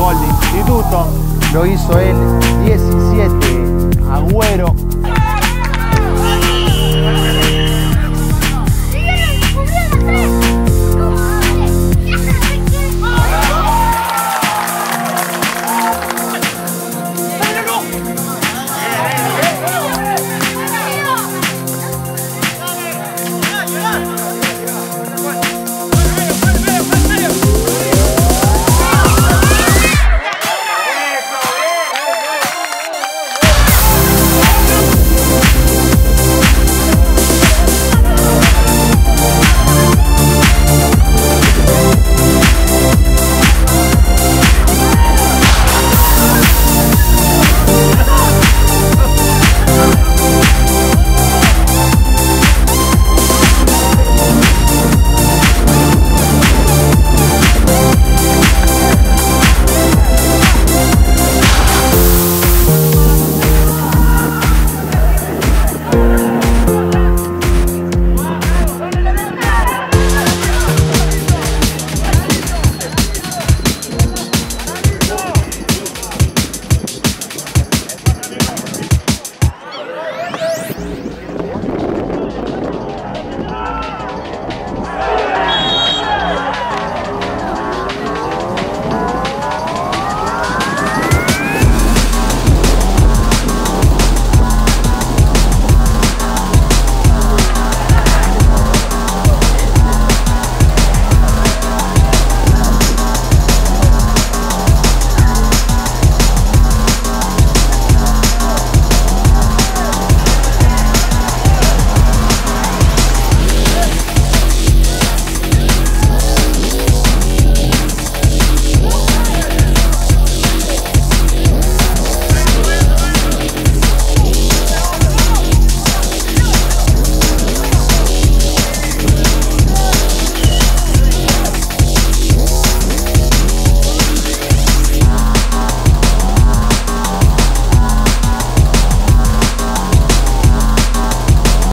Gol de instituto, lo hizo el 17, Agüero,